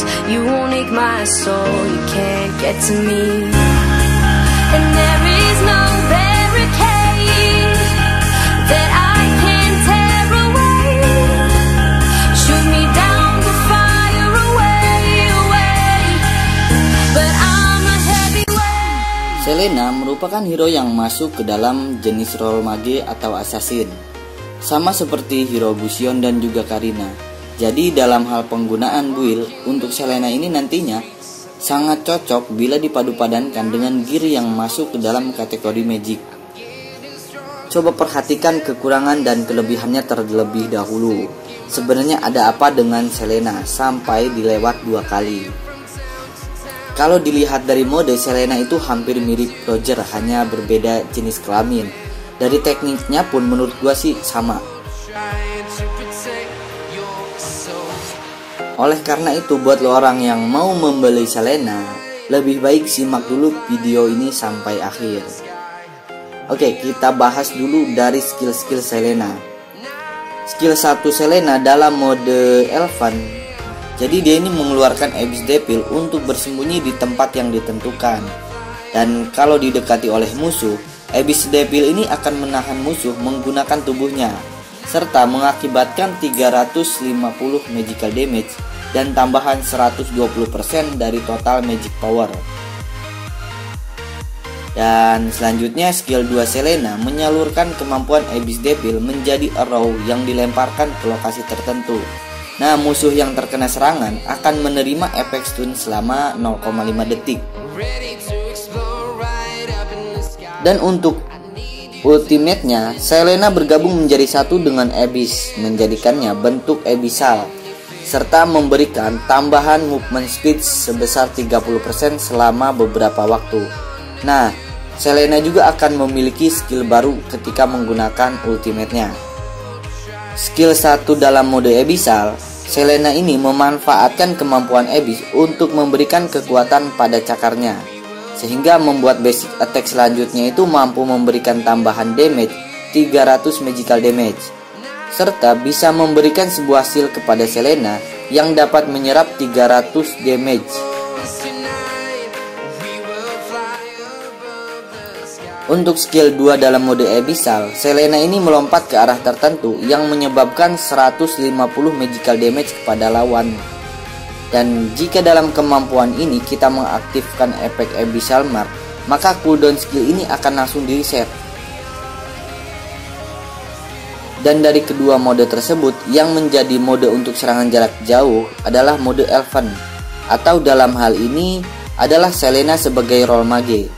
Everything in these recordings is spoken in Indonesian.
close. You won't ache my soul, you can't get to me. And there is no barricade that I can tear away. Shoot me down to fire away, away. But I'm a heavyweight. Selena merupakan hero yang masuk ke dalam jenis role mage atau assassin. Sama seperti hero Busion dan juga Karina. Jadi dalam hal penggunaan build untuk Selena ini nantinya sangat cocok bila dipadu-padankan dengan gear yang masuk ke dalam kategori magic. Coba perhatikan kekurangan dan kelebihannya terlebih dahulu. Sebenarnya ada apa dengan Selena sampai dilewat dua kali? Kalau dilihat dari mode Selena itu hampir mirip Roger hanya berbeda jenis kelamin. Dari tekniknya pun menurut gua sih sama. Oleh karena itu buat lo orang yang mau membeli Selena, lebih baik simak dulu video ini sampai akhir. Oke, kita bahas dulu dari skill-skill Selena. Skill 1 Selena dalam mode Elvan. Jadi dia ini mengeluarkan Abyss Devil untuk bersembunyi di tempat yang ditentukan. Dan kalau didekati oleh musuh, Abyss Devil ini akan menahan musuh menggunakan tubuhnya serta mengakibatkan 350 magical damage dan tambahan 120% dari total magic power. Dan selanjutnya skill 2 Selena menyalurkan kemampuan Abyss Devil menjadi arrow yang dilemparkan ke lokasi tertentu. Nah, musuh yang terkena serangan akan menerima efek stun selama 0,5 detik. Dan untuk Ultimate-nya, Selena bergabung menjadi satu dengan Abyss, menjadikannya bentuk abyssal, serta memberikan tambahan movement speed sebesar 30% selama beberapa waktu. Nah, Selena juga akan memiliki skill baru ketika menggunakan ultimate-nya. Skill 1 dalam mode abyssal, Selena ini memanfaatkan kemampuan Abyss untuk memberikan kekuatan pada cakarnya sehingga membuat basic attack selanjutnya itu mampu memberikan tambahan damage 300 magical damage serta bisa memberikan sebuah seal kepada Selena yang dapat menyerap 300 damage. Untuk skill 2 dalam mode Abyssal, Selena ini melompat ke arah tertentu yang menyebabkan 150 magical damage kepada lawan. Dan jika dalam kemampuan ini kita mengaktifkan efek Abyssal Mark, maka cooldown skill ini akan langsung di reset. Dan dari kedua mode tersebut, yang menjadi mode untuk serangan jarak jauh adalah mode Elven, atau dalam hal ini adalah Selena sebagai role mage.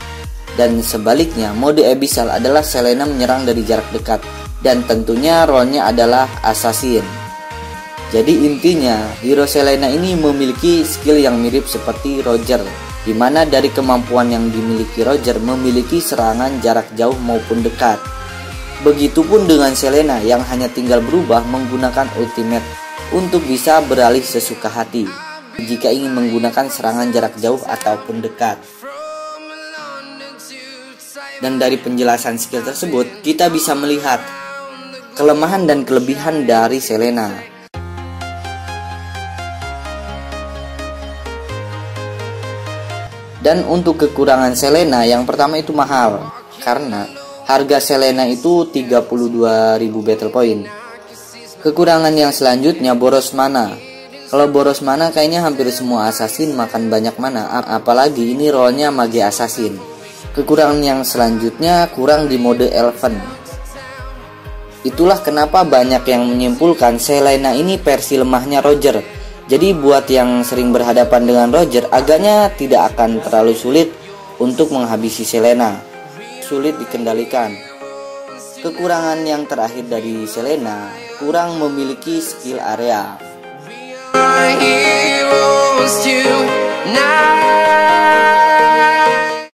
Dan sebaliknya, mode Abyssal adalah Selena menyerang dari jarak dekat, dan tentunya role-nya adalah Assassin. Jadi intinya, hero Selena ini memiliki skill yang mirip seperti Roger, di mana dari kemampuan yang dimiliki Roger memiliki serangan jarak jauh maupun dekat. Begitupun dengan Selena yang hanya tinggal berubah menggunakan ultimate untuk bisa beralih sesuka hati jika ingin menggunakan serangan jarak jauh ataupun dekat. Dan dari penjelasan skill tersebut, kita bisa melihat kelemahan dan kelebihan dari Selena. Dan untuk kekurangan Selena yang pertama itu mahal karena harga Selena itu 32.000 battle point. Kekurangan yang selanjutnya boros mana. Kalau boros mana kayaknya hampir semua assassin makan banyak mana, apalagi ini role-nya mage assassin. Kekurangan yang selanjutnya kurang di mode elven. Itulah kenapa banyak yang menyimpulkan Selena ini versi lemahnya Roger jadi buat yang sering berhadapan dengan Roger agaknya tidak akan terlalu sulit untuk menghabisi Selena. Sulit dikendalikan. Kekurangan yang terakhir dari Selena kurang memiliki skill area.